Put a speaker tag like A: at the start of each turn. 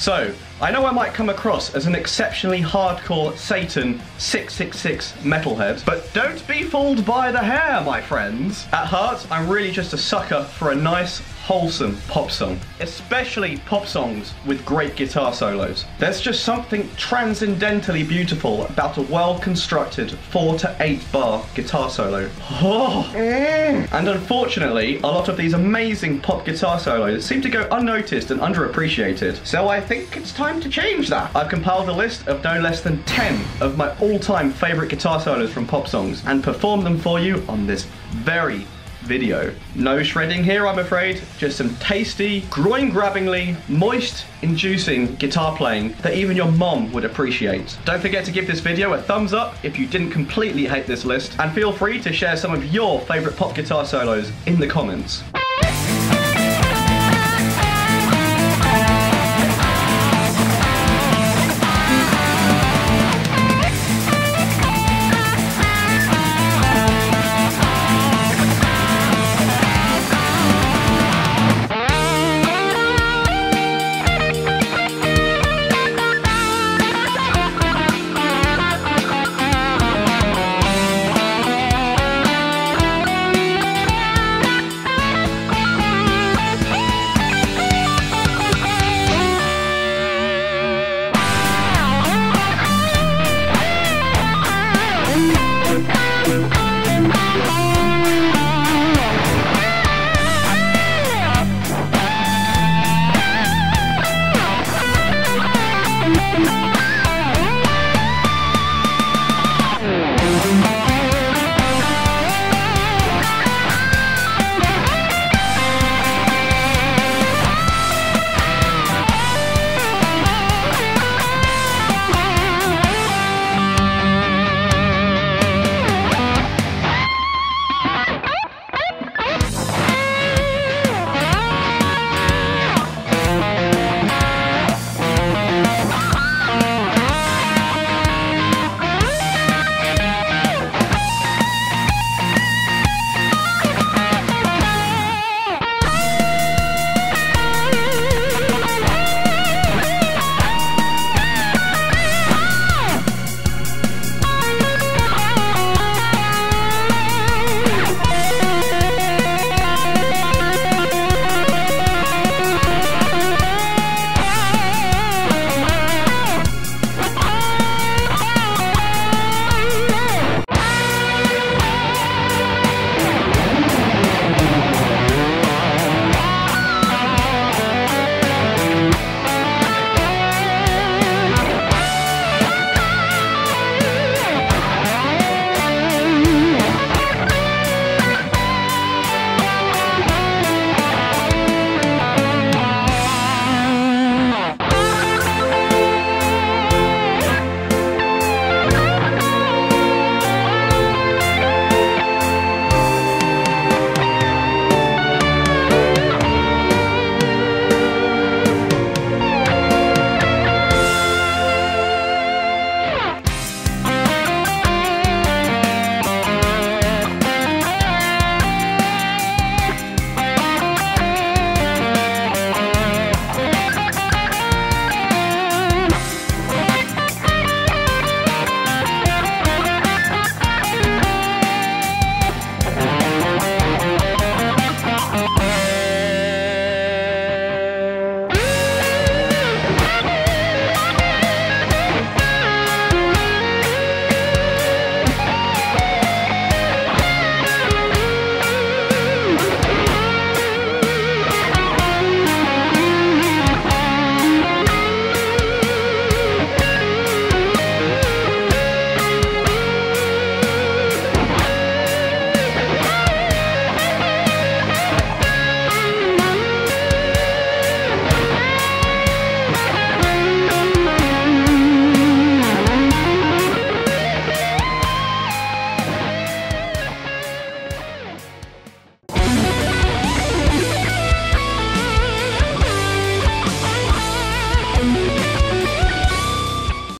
A: So, I know I might come across as an exceptionally hardcore Satan 666 metalhead, but don't be fooled by the hair, my friends. At heart, I'm really just a sucker for a nice, wholesome pop song, especially pop songs with great guitar solos. There's just something transcendentally beautiful about a well constructed 4 to 8 bar guitar solo. Oh. Mm. And unfortunately, a lot of these amazing pop guitar solos seem to go unnoticed and underappreciated. So I think it's time to change that. I've compiled a list of no less than 10 of my all time favourite guitar solos from pop songs and performed them for you on this very video. No shredding here, I'm afraid. Just some tasty, groin-grabbingly, moist-inducing guitar playing that even your mom would appreciate. Don't forget to give this video a thumbs up if you didn't completely hate this list, and feel free to share some of your favourite pop guitar solos in the comments.